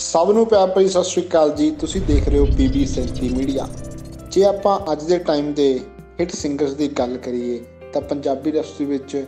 ਸਭ ਨੂੰ ਪਿਆਰ ਭਰੀ ਸਤਿ ਸ਼੍ਰੀ ਅਕਾਲ ਜੀ। ਤੁਸੀਂ ਦੇਖ ਰਹੇ ਹੋ ਬੀਬੀ ਸੈਂਚਰੀ ਮੀਡੀਆ। ਜੇ ਆਪਾਂ ਅੱਜ ਦੇ ਟਾਈਮ ਦੇ ਹਿੱਟ ਸਿੰਗਰਸ ਦੀ ਗੱਲ ਕਰੀਏ, ਤਾਂ ਪੰਜਾਬੀ ਇੰਡਸਟਰੀ ਵਿੱਚ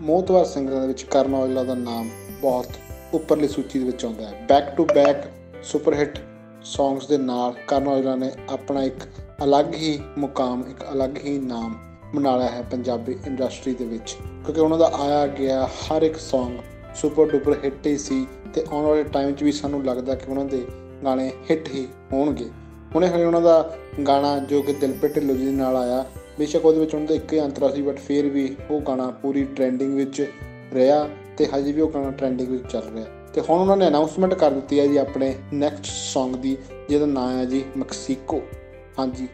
ਮੋਹਤਵਾਰ ਸਿੰਗਰਾਂ ਦੇ ਵਿੱਚ ਕਰਨ ਔਜਲਾ ਦਾ ਨਾਮ ਬਹੁਤ ਉੱਪਰਲੀ ਸੂਚੀ ਦੇ ਵਿੱਚ ਆਉਂਦਾ ਹੈ। Back to back super hit songs ਦੇ ਨਾਲ ਕਰਨ ਔਜਲਾ ਨੇ ਆਪਣਾ ਇੱਕ ਅਲੱਗ ਹੀ ਮੁਕਾਮ, ਇੱਕ ਅਲੱਗ ਹੀ ਨਾਮ ਬਣਾ ਲਿਆ ਹੈ ਪੰਜਾਬੀ ਇੰਡਸਟਰੀ ਦੇ ਵਿੱਚ। ਕਿਉਂਕਿ ਉਹਨਾਂ ਦਾ ਆਇਆ ਗਿਆ ਹਰ ਇੱਕ ਸੌਂਗ ਸੁਪਰ ਡੁਪਰ ਹਿੱਟ ਹੀ ਸੀ ਤੇ ਆਉਣ ਵਾਲੇ ਟਾਈਮ 'ਚ ਵੀ ਸਾਨੂੰ ਲੱਗਦਾ ਕਿ ਉਹਨਾਂ ਦੇ ਗਾਣੇ ਹਿੱਟ ਹੀ ਹੋਣਗੇ। ਹੁਣੇ ਹੁਣੇ ਉਹਨਾਂ ਦਾ ਗਾਣਾ ਜੋ ਕਿ ਦਿਲਪ੍ਰੀਤ ਢਿੱਲੋਂ ਜੀ ਨਾਲ ਆਇਆ, ਬੇਸ਼ੱਕ ਉਹਦੇ ਵਿੱਚ ਉਹਨਾਂ ਦਾ ਇੱਕ ਹੀ ਅੰਤਰਾ ਸੀ ਬਟ ਫਿਰ ਵੀ ਉਹ ਗਾਣਾ ਪੂਰੀ ਟ੍ਰੈਂਡਿੰਗ ਵਿੱਚ ਰਿਹਾ ਤੇ ਹਜੇ ਵੀ ਉਹ ਗਾਣਾ ਟ੍ਰੈਂਡਿੰਗ ਵਿੱਚ ਚੱਲ ਰਿਹਾ। ਤੇ ਹੁਣ ਉਹਨਾਂ ਨੇ ਅਨਾਉਂਸਮੈਂਟ ਕਰ ਦਿੱਤੀ ਹੈ ਜੀ ਆਪਣੇ ਨੈਕਸਟ Song ਦੀ, ਜਿਹਦਾ ਨਾਮ ਹੈ ਜੀ ਮੈਕਸੀਕੋ ਹਾਂਜੀ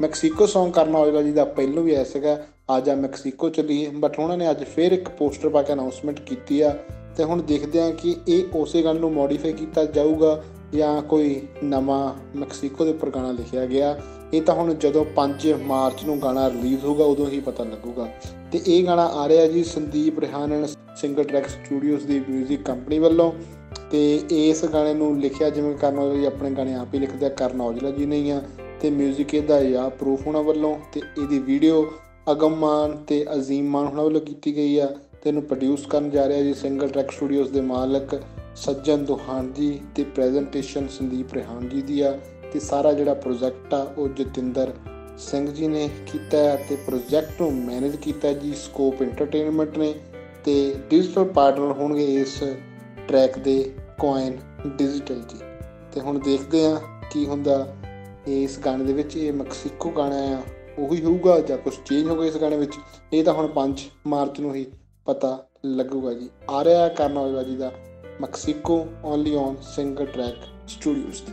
ਮੈਕਸੀਕੋ Song ਕਰਨਾ ਔਜਲਾ ਜੀ ਦਾ ਪਹਿਲੋਂ ਵੀ ਆਇਆ ਸੀਗਾ ਅੱਜ ਆ ਮੈਕਸੀਕੋ ਚੱਲੀਏ ਬਟ ਉਹਨਾਂ ਨੇ ਅੱਜ ਫਿਰ ਇੱਕ ਪੋਸਟਰ ਪਾ ਕੇ ਅਨਾਉਂਸਮੈਂਟ ਕੀਤੀ ਆ ਤੇ ਹੁਣ ਦੇਖਦੇ ਆ ਕਿ ਇਹ ਉਸੇ ਗੱਲ ਨੂੰ ਮੋਡੀਫਾਈ ਕੀਤਾ ਜਾਊਗਾ ਜਾਂ ਕੋਈ ਨਵਾਂ ਮੈਕਸੀਕੋ ਦੇ ਉੱਪਰ ਗਾਣਾ ਲਿਖਿਆ ਗਿਆ ਇਹ ਤਾਂ ਹੁਣ ਜਦੋਂ 5 ਮਾਰਚ ਨੂੰ ਗਾਣਾ ਰਿਲੀਜ਼ ਹੋਊਗਾ ਉਦੋਂ ਹੀ ਪਤਾ ਲੱਗੂਗਾ ਤੇ ਇਹ ਗਾਣਾ ਆ ਰਿਹਾ ਜੀ Sandeep Rihan and single track studios the 뮤직 company ਵੱਲੋਂ ਤੇ ਇਸ ਗਾਣੇ ਨੂੰ ਲਿਖਿਆ ਜਿਵੇਂ ਕਰਨ ਔਜਲਾ ਜੀ ਆਪਣੇ ਗਾਣੇ ਆਪ ਹੀ ਲਿਖਦੇ ਆ ਕਰਨ ਔਜਲਾ ਜੀ ਨੇ ਹੀ ਆ ਤੇ 뮤직 ਇਹਦਾ ਜਾਂ ਪ੍ਰੂਫ ਹੋਣਾ ਵੱਲੋਂ ਤੇ ਇਹਦੀ ਵੀਡੀਓ ਅਗਮ ਮਾਨ ਤੇ ਅਜ਼ੀਮ ਮਾਨ ਹੋਣਾ ਵੱਲੋਂ ਕੀਤੀ ਗਈ ਆ ਤੇ ਇਹਨੂੰ ਪ੍ਰੋਡਿਊਸ ਕਰਨ ਜਾ ਰਿਹਾ ਜੀ ਸਿੰਗਲ ਟਰੈਕ ਸਟੂਡੀਓਜ਼ ਦੇ ਮਾਲਕ ਸੱਜਣ ਦੁਹਾਨ ਜੀ ਤੇ ਪ੍ਰੈਜੈਂਟੇਸ਼ਨ ਸੰਦੀਪ ਰਿਹਾਨ ਜੀ ਦੀ ਆ ਤੇ ਸਾਰਾ ਜਿਹੜਾ ਪ੍ਰੋਜੈਕਟ ਆ ਉਹ ਜਤਿੰਦਰ ਸਿੰਘ ਜੀ ਨੇ ਕੀਤਾ ਹੈ ਤੇ ਪ੍ਰੋਜੈਕਟ ਨੂੰ ਮੈਨੇਜ ਕੀਤਾ ਜੀ ਸਕੋਪ ਐਂਟਰਟੇਨਮੈਂਟ ਨੇ ਤੇ ਡਿਜੀਟਲ ਪਾਰਟਨਰ ਹੋਣਗੇ ਇਸ ਟਰੈਕ ਦੇ ਕੋਇਨ ਡਿਜੀਟਲ ਜੀ। ਤੇ ਹੁਣ ਦੇਖਦੇ ਆ ਕੀ ਹੁੰਦਾ ਇਸ ਗਾਣੇ ਦੇ ਵਿੱਚ, ਇਹ ਮੈਕਸੀਕੋ ਗਾਣਾ ਆ, ਉਹੀ ਹੋਊਗਾ ਜਾਂ ਕੁਝ ਚੇਂਜ ਹੋਊਗਾ ਇਸ ਗਾਣੇ ਵਿੱਚ, ਇਹ ਤਾਂ ਹੁਣ 5 ਮਾਰਚ ਨੂੰ ਹੀ ਪਤਾ ਲੱਗੂਗਾ ਜੀ। ਆ ਰਿਹਾ ਕਰਨ ਔਜਲਾ ਜੀ ਦਾ। Mexico only on single track studios ਤੇ।